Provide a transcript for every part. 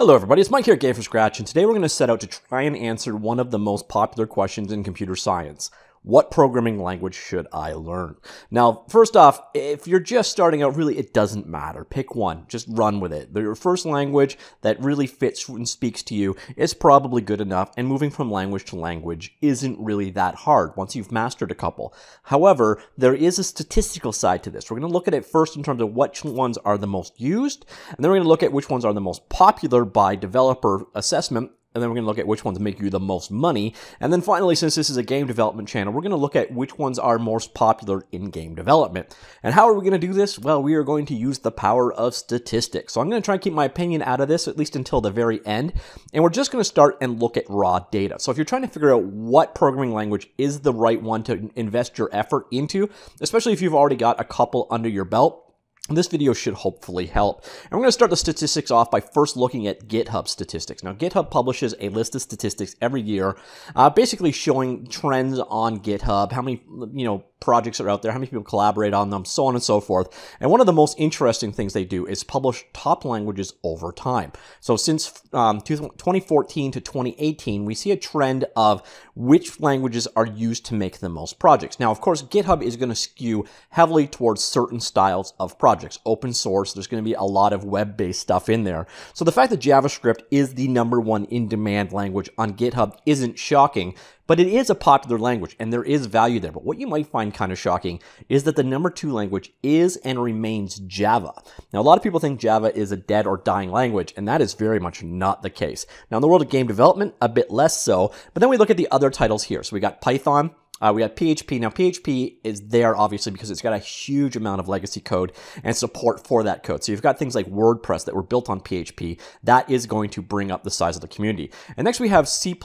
Hello everybody, it's Mike here at Game from Scratch, and today we're going to set out to try and answer one of the most popular questions in computer science. What programming language should I learn? Now, first off, if you're just starting out, really, it doesn't matter. Pick one, just run with it. Your first language that really fits and speaks to you is probably good enough, and moving from language to language isn't really that hard once you've mastered a couple. However, there is a statistical side to this. We're going to look at it first in terms of which ones are the most used, and then we're going to look at which ones are the most popular by developer assessment, and then we're going to look at which ones make you the most money. And then finally, since this is a game development channel, we're going to look at which ones are most popular in game development. And how are we going to do this? Well, we are going to use the power of statistics. So I'm going to try and keep my opinion out of this, at least until the very end. And we're just going to start and look at raw data. So if you're trying to figure out what programming language is the right one to invest your effort into, especially if you've already got a couple under your belt, this video should hopefully help. And we're going to start the statistics off by first looking at GitHub statistics. Now, GitHub publishes a list of statistics every year, uh, basically showing trends on GitHub, how many, you know, projects are out there, how many people collaborate on them, so on and so forth. And one of the most interesting things they do is publish top languages over time. So since um, 2014 to 2018, we see a trend of which languages are used to make the most projects. Now, of course, GitHub is going to skew heavily towards certain styles of projects. Open source, there's going to be a lot of web-based stuff in there. So the fact that JavaScript is the number one in-demand language on GitHub isn't shocking but it is a popular language and there is value there. But what you might find kind of shocking is that the number two language is and remains Java. Now, a lot of people think Java is a dead or dying language, and that is very much not the case. Now, in the world of game development, a bit less so. But then we look at the other titles here. So we got Python, uh, we have PHP. Now, PHP is there obviously because it's got a huge amount of legacy code and support for that code. So you've got things like WordPress that were built on PHP. That is going to bring up the size of the community. And next we have C++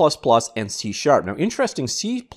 and C Sharp. Now, interesting, C++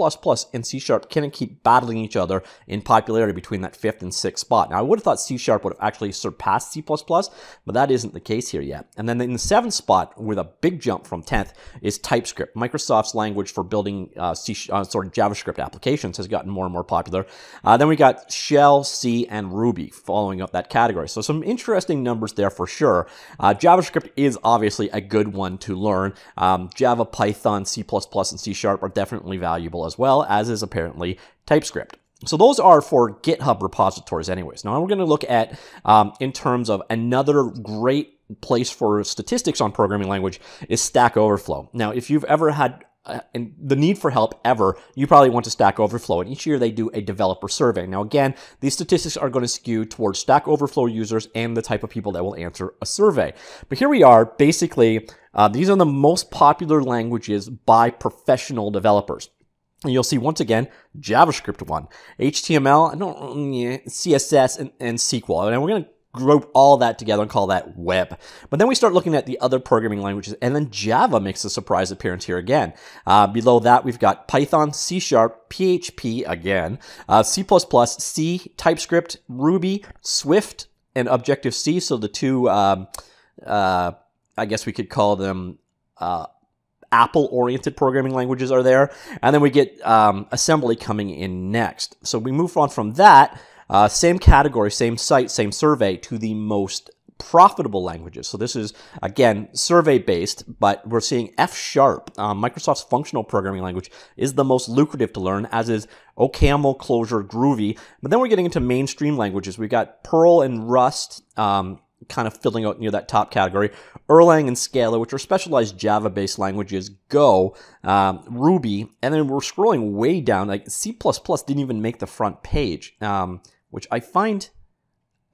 and C Sharp can keep battling each other in popularity between that fifth and sixth spot. Now, I would have thought C Sharp would have actually surpassed C++, but that isn't the case here yet. And then in the seventh spot, with a big jump from 10th, is TypeScript, Microsoft's language for building uh, C, uh, sorry, JavaScript applications has gotten more and more popular. Uh, then we got Shell, C, and Ruby following up that category. So some interesting numbers there for sure. Uh, JavaScript is obviously a good one to learn. Um, Java, Python, C++, and C Sharp are definitely valuable as well, as is apparently TypeScript. So those are for GitHub repositories anyways. Now we're going to look at, um, in terms of another great place for statistics on programming language is Stack Overflow. Now, if you've ever had uh, and the need for help ever, you probably want to Stack Overflow. And each year they do a developer survey. Now, again, these statistics are going to skew towards Stack Overflow users and the type of people that will answer a survey. But here we are, basically, uh, these are the most popular languages by professional developers. And you'll see once again JavaScript one, HTML, CSS, and, and SQL. And we're going to group all that together and call that web. But then we start looking at the other programming languages, and then Java makes a surprise appearance here again. Uh, below that, we've got Python, C Sharp, PHP again, uh, C++, C, TypeScript, Ruby, Swift, and Objective C. So the two, um, uh, I guess we could call them. Uh, Apple oriented programming languages are there. And then we get um, assembly coming in next. So we move on from that uh, same category, same site, same survey to the most profitable languages. So this is, again, survey based, but we're seeing F Sharp, um, Microsoft's functional programming language, is the most lucrative to learn, as is OCaml, Clojure, Groovy. But then we're getting into mainstream languages. We've got Perl and Rust, um, kind of filling out near that top category. Erlang and Scala, which are specialized Java-based languages, Go, um, Ruby, and then we're scrolling way down. Like C++ didn't even make the front page. Um, which I find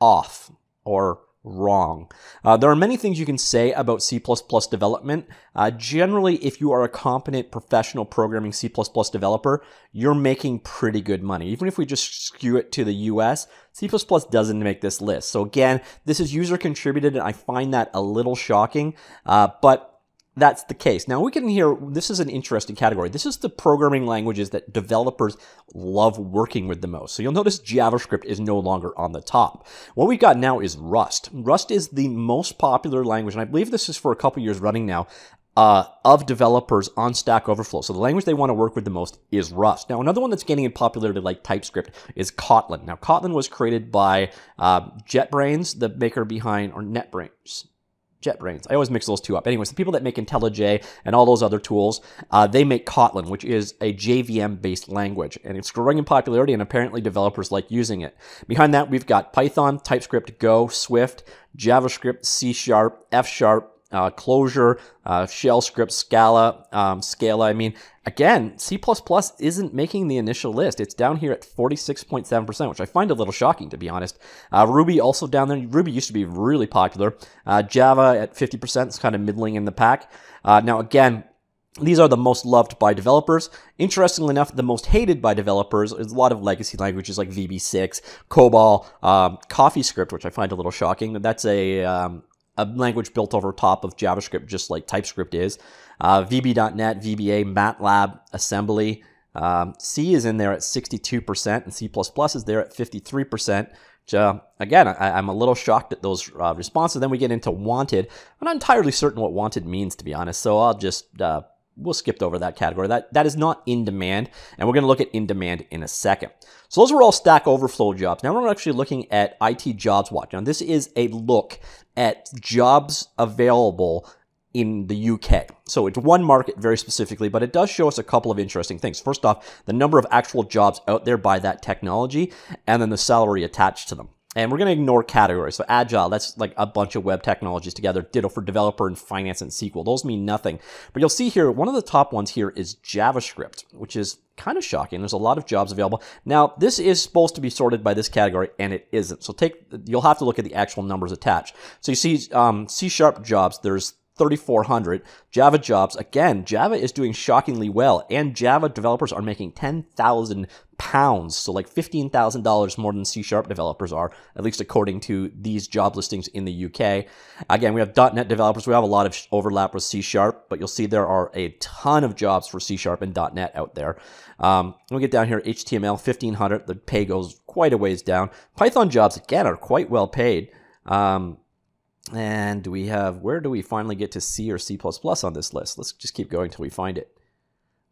off or wrong. Uh, there are many things you can say about C++ development. Uh, generally, if you are a competent professional programming C++ developer, you're making pretty good money. Even if we just skew it to the US, C++ doesn't make this list. So again, this is user contributed, and I find that a little shocking. Uh, but that's the case. Now we can hear this is an interesting category. This is the programming languages that developers love working with the most. So you'll notice JavaScript is no longer on the top. What we've got now is Rust. Rust is the most popular language, and I believe this is for a couple years running now, uh, of developers on Stack Overflow. So the language they want to work with the most is Rust. Now, another one that's gaining in popularity like TypeScript is Kotlin. Now, Kotlin was created by uh, JetBrains, the maker behind, or NetBrains, JetBrains. I always mix those two up. Anyways, the people that make IntelliJ and all those other tools, uh, they make Kotlin, which is a JVM-based language, and it's growing in popularity, and apparently developers like using it. Behind that, we've got Python, TypeScript, Go, Swift, JavaScript, C Sharp, F Sharp, uh, Clojure, uh, Shell script, Scala, um, Scala. I mean, again, C++ isn't making the initial list. It's down here at 46.7%, which I find a little shocking, to be honest. Uh, Ruby also down there. Ruby used to be really popular. Uh, Java at 50% is kind of middling in the pack. Uh, now, again, these are the most loved by developers. Interestingly enough, the most hated by developers is a lot of legacy languages like VB6, COBOL, um, CoffeeScript, which I find a little shocking. That's a um, a language built over top of JavaScript, just like TypeScript is. Uh, VB.NET, VBA, MATLAB, Assembly. Um, C is in there at 62%, and C++ is there at 53%. Which, uh, again, I, am a little shocked at those uh, responses. Then we get into wanted. I'm not entirely certain what wanted means, to be honest, so I'll just uh, we'll skip over that category. That that is not in demand, and we're going to look at in demand in a second. So those were all Stack Overflow jobs. Now we're actually looking at IT Jobs Watch. Now this is a look at jobs available in the UK. So it's one market very specifically, but it does show us a couple of interesting things. First off, the number of actual jobs out there by that technology, and then the salary attached to them. And we're going to ignore categories. So agile, that's like a bunch of web technologies together. Ditto for developer and finance and SQL. Those mean nothing. But you'll see here, one of the top ones here is JavaScript, which is kind of shocking. There's a lot of jobs available. Now, this is supposed to be sorted by this category, and it isn't. So take, you'll have to look at the actual numbers attached. So you see um, C-sharp jobs, there's 3,400. Java jobs, again, Java is doing shockingly well, and Java developers are making 10,000 pounds, so like $15,000 more than C Sharp developers are, at least according to these job listings in the UK. Again, we have .NET developers. We have a lot of overlap with C Sharp, but you'll see there are a ton of jobs for C Sharp and .NET out there. Um, we get down here, HTML, 1,500. The pay goes quite a ways down. Python jobs, again, are quite well paid. Um, and we have, where do we finally get to C or C++ on this list? Let's just keep going till we find it.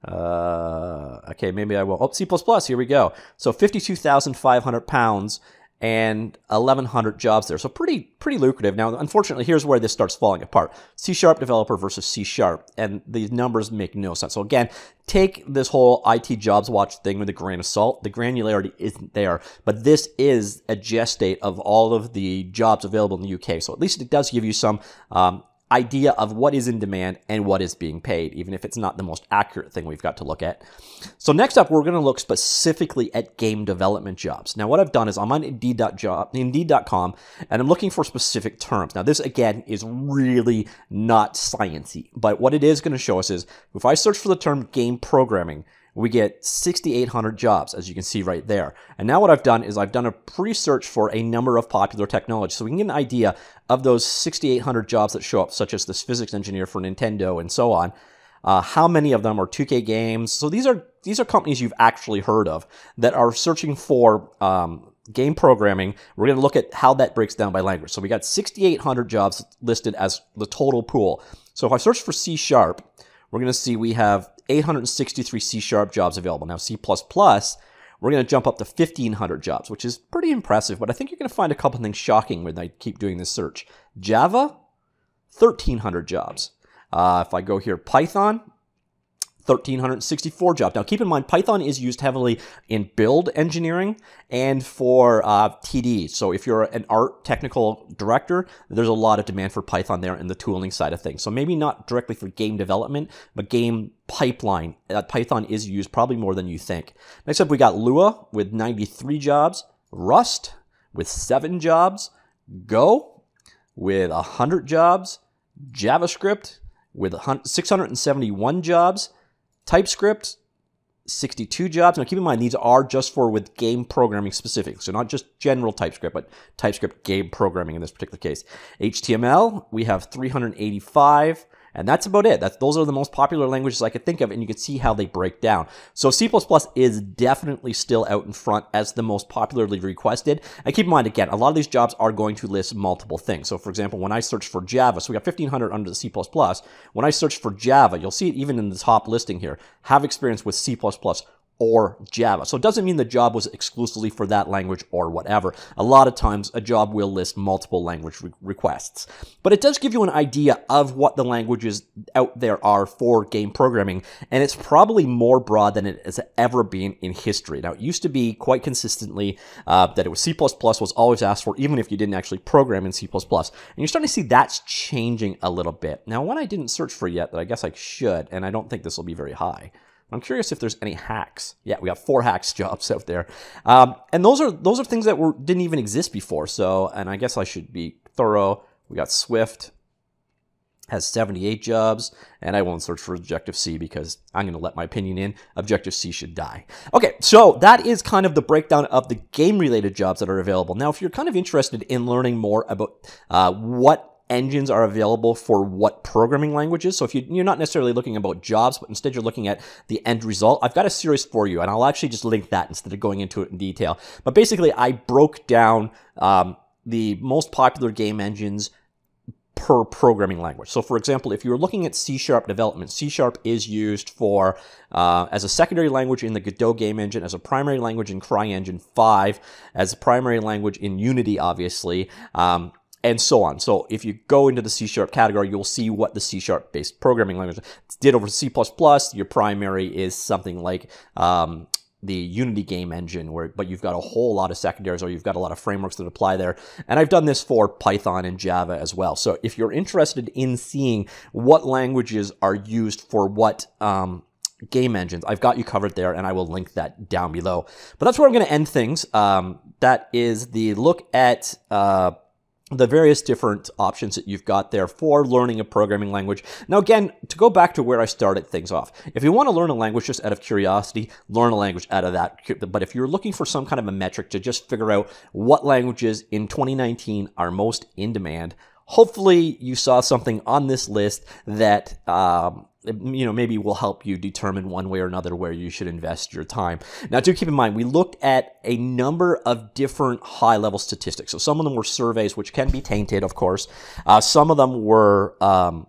Uh, okay, maybe I will. Oh, C++, here we go. So 52,500 pounds and 1,100 jobs there. So pretty pretty lucrative. Now, unfortunately, here's where this starts falling apart. C-sharp developer versus C-sharp, and these numbers make no sense. So again, take this whole IT jobs watch thing with a grain of salt. The granularity isn't there, but this is a gestate of all of the jobs available in the UK. So at least it does give you some um, idea of what is in demand and what is being paid, even if it's not the most accurate thing we've got to look at. So next up, we're going to look specifically at game development jobs. Now, what I've done is I'm on Indeed.job, Indeed.com, and I'm looking for specific terms. Now, this again is really not sciency, but what it is going to show us is if I search for the term game programming, we get 6,800 jobs, as you can see right there. And now what I've done is I've done a pre-search for a number of popular technologies, so we can get an idea of those 6,800 jobs that show up, such as this physics engineer for Nintendo and so on. Uh, how many of them are 2K games? So these are these are companies you've actually heard of that are searching for um, game programming. We're going to look at how that breaks down by language. So we got 6,800 jobs listed as the total pool. So if I search for C sharp, we're going to see we have 863 C sharp jobs available. Now, C, we're going to jump up to 1,500 jobs, which is pretty impressive, but I think you're going to find a couple things shocking when I keep doing this search. Java, 1,300 jobs. Uh, if I go here, Python, 1364 jobs. Now, keep in mind, Python is used heavily in build engineering and for uh, TD. So, if you're an art technical director, there's a lot of demand for Python there in the tooling side of things. So, maybe not directly for game development, but game pipeline. That Python is used probably more than you think. Next up, we got Lua with 93 jobs, Rust with seven jobs, Go with 100 jobs, JavaScript with 671 jobs. TypeScript, 62 jobs. Now keep in mind, these are just for with game programming specific. So not just general TypeScript, but TypeScript game programming in this particular case. HTML, we have 385. And that's about it. That's, those are the most popular languages I could think of, and you can see how they break down. So C++ is definitely still out in front as the most popularly requested. And keep in mind, again, a lot of these jobs are going to list multiple things. So for example, when I search for Java, so we got 1500 under the C++, when I search for Java, you'll see it even in the top listing here, have experience with C++ or Java. So it doesn't mean the job was exclusively for that language or whatever. A lot of times a job will list multiple language re- requests. But it does give you an idea of what the languages out there are for game programming, and it's probably more broad than it has ever been in history. Now, it used to be quite consistently uh, that it was C++ was always asked for, even if you didn't actually program in C++. And you're starting to see that's changing a little bit. Now, one I didn't search for yet that I guess I should, and I don't think this will be very high, I'm curious if there's any Haxe. Yeah, we got four Haxe jobs out there, um, and those are those are things that were didn't even exist before. So, and I guess I should be thorough. We got Swift has 78 jobs, and I won't search for Objective C because I'm going to let my opinion in. Objective C should die. Okay, so that is kind of the breakdown of the game-related jobs that are available. Now, if you're kind of interested in learning more about uh, what engines are available for what programming languages. So if you, you're not necessarily looking about jobs, but instead you're looking at the end result, I've got a series for you, and I'll actually just link that instead of going into it in detail. But basically, I broke down um, the most popular game engines per programming language. So, for example, if you're looking at C Sharp development, C Sharp is used for uh, as a secondary language in the Godot game engine, as a primary language in CryEngine 5, as a primary language in Unity, obviously. Um, and so on. So if you go into the C sharp category, you'll see what the C sharp based programming language did over C++. Your primary is something like um, the Unity game engine, where but you've got a whole lot of secondaries or you've got a lot of frameworks that apply there. And I've done this for Python and Java as well. So if you're interested in seeing what languages are used for what um, game engines. I've got you covered there, and I will link that down below. But that's where I'm going to end things. Um, that is the look at uh, the various different options that you've got there for learning a programming language. Now, again, to go back to where I started things off, if you want to learn a language just out of curiosity, learn a language out of that. But if you're looking for some kind of a metric to just figure out what languages in 2019 are most in demand, hopefully you saw something on this list that um, you know, maybe will help you determine one way or another where you should invest your time. Now, do keep in mind, we looked at a number of different high level statistics. So some of them were surveys, which can be tainted, of course. Uh, some of them were, um,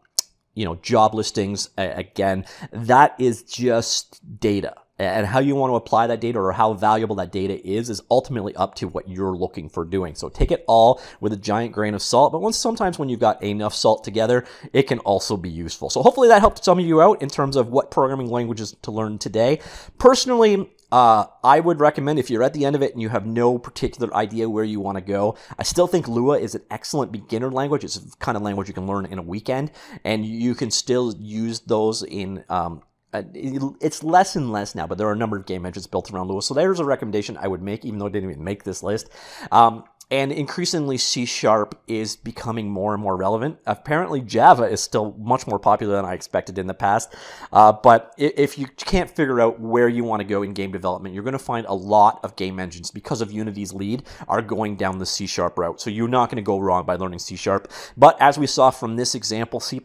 you know, job listings. again, that is just data and how you want to apply that data or how valuable that data is is ultimately up to what you're looking for doing. So take it all with a giant grain of salt, but once sometimes when you've got enough salt together, it can also be useful. So hopefully that helped some of you out in terms of what programming languages to learn today. Personally, uh, I would recommend if you're at the end of it and you have no particular idea where you want to go, I still think Lua is an excellent beginner language. It's a kind of language you can learn in a weekend, and you can still use those in um, uh, it's less and less now, but there are a number of game engines built around Lua. So there's a recommendation I would make, even though it didn't even make this list. Um, and increasingly C Sharp is becoming more and more relevant. Apparently, Java is still much more popular than I expected in the past. Uh, but if you can't figure out where you want to go in game development, you're going to find a lot of game engines, because of Unity's lead, are going down the C Sharp route. So you're not going to go wrong by learning C Sharp. But as we saw from this example, C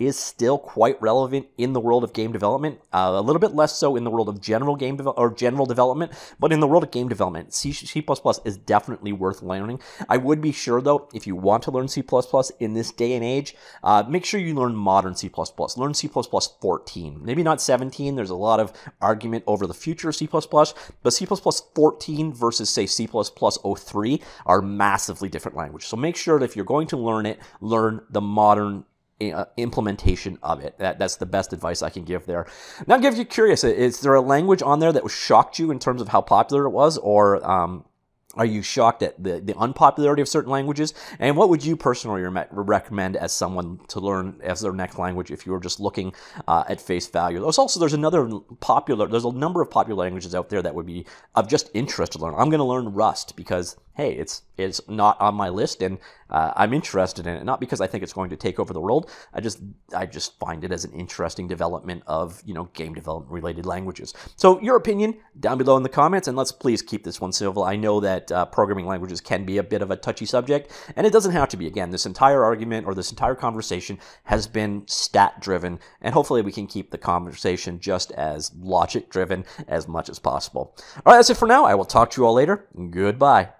is still quite relevant in the world of game development. Uh, a little bit less so in the world of general game or general development, but in the world of game development, C, C is definitely worth learning learning. I would be sure, though, if you want to learn C++ in this day and age, uh, make sure you learn modern C++. Learn C++ 14. Maybe not 17. There's a lot of argument over the future of C++, but C++ 14 versus, say, C++ 03 are massively different languages. So make sure that if you're going to learn it, learn the modern uh, implementation of it. That, that's the best advice I can give there. Now, give you curious: is there a language on there that shocked you in terms of how popular it was, or um, are you shocked at the, the unpopularity of certain languages? And what would you personally re- recommend as someone to learn as their next language if you were just looking uh, at face value? There's also there's another popular there's a number of popular languages out there that would be of just interest to learn. I'm going to learn Rust because hey, it's it's not on my list and uh, I'm interested in it. Not because I think it's going to take over the world. I just I just find it as an interesting development of you know game development related languages. So your opinion down below in the comments, and let's please keep this one civil. I know that uh, programming languages can be a bit of a touchy subject, and it doesn't have to be. Again, this entire argument or this entire conversation has been stat driven, and hopefully we can keep the conversation just as logic driven as much as possible. All right, that's it for now. I will talk to you all later. Goodbye.